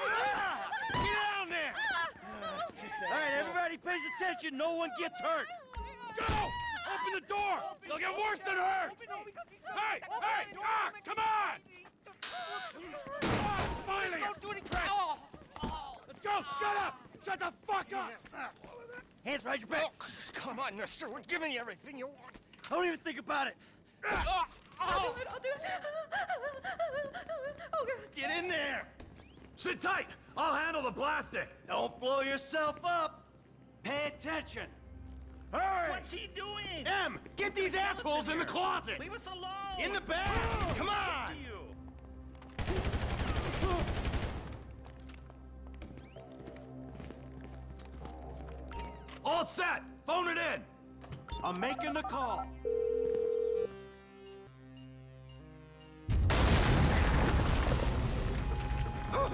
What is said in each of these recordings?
Ah! Get down there! All right, everybody pays attention. No one gets hurt. Go! Open the door! They'll get worse than hurt! Hey! Hey! Ah! Come on! Ah, finally! Don't do anything! Oh! Let's go! Shut up! Shut the fuck up! Hands behind your back. Oh, come on, mister. We're giving you everything you want. Don't even think about it. Oh, I'll do it, I'll do it. Oh, God. get in there! Sit tight! I'll handle the plastic! Don't blow yourself up. Pay attention. Hurry! What's he doing? M! Get these assholes in the closet! Leave us alone! In the bag! Come on! All set! Phone it in! I'm making the call. All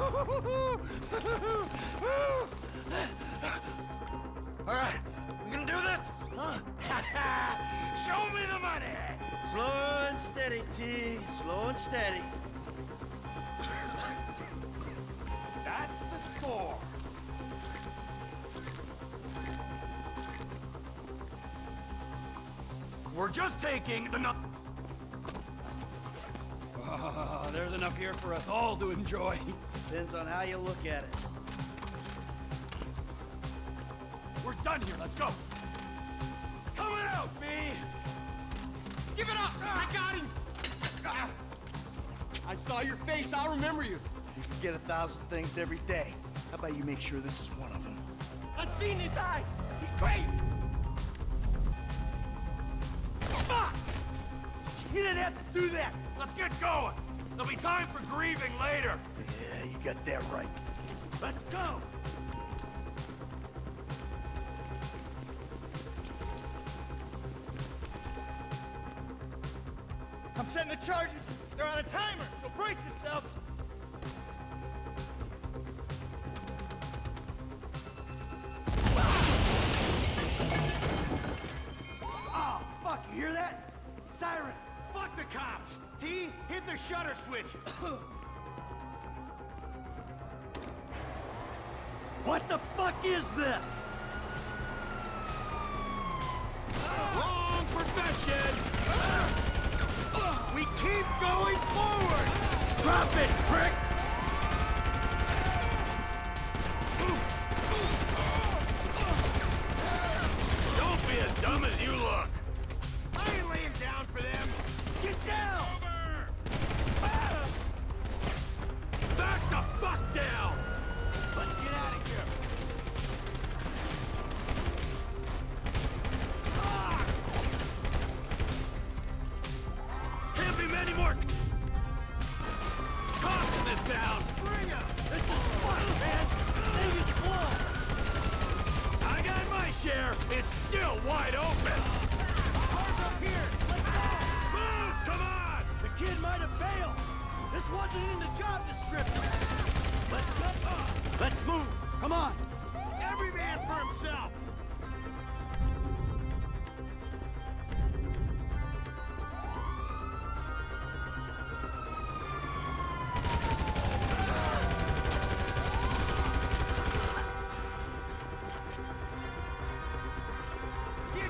right, we gonna do this? Huh? Show me the money! Slow and steady, T. Slow and steady. That's the score! We're just taking the nu- Ah, there's enough here for us all to enjoy. Depends on how you look at it. We're done here, let's go! Coming out, B! Give it up! I got him! I saw your face, I'll remember you. You forget a thousand things every day. How about you make sure this is one of them? I've seen his eyes! He's great! Fuck! You didn't have to do that! Let's get going! There'll be time for grieving later! Yeah, you got that right. Let's go! I'm setting the charges. They're on a timer, so brace yourselves. Shutter switch. What the fuck is this? Wrong profession! We keep going forward! Drop it, prick! Many more cops in this town! Bring 'em! This is fun, man! Thing is close! I got my share! It's still wide open!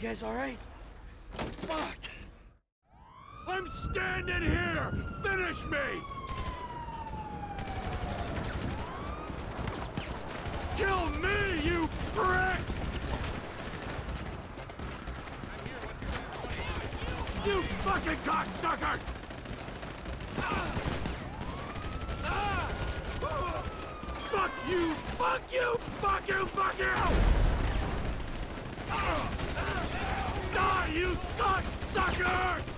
You guys all right? Fuck! I'm standing here! Finish me! Kill me, you pricks! You fucking cocksuckers! Fuck you! Fuck you! Fuck you! Fuck you! Die, you cocksuckers!